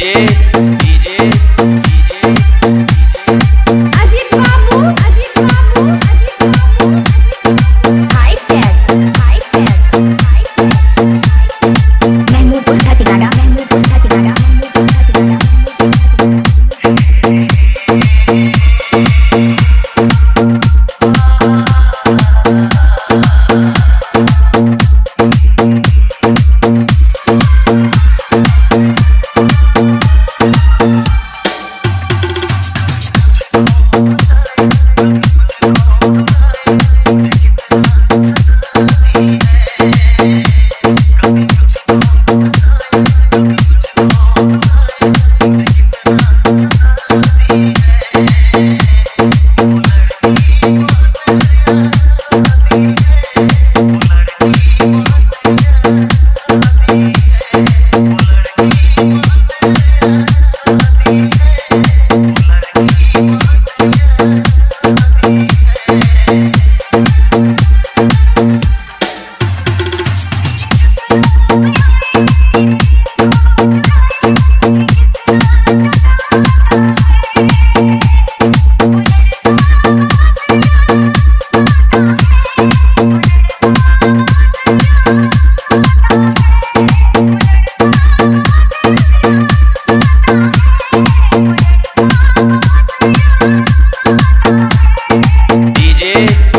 DJ. DJ.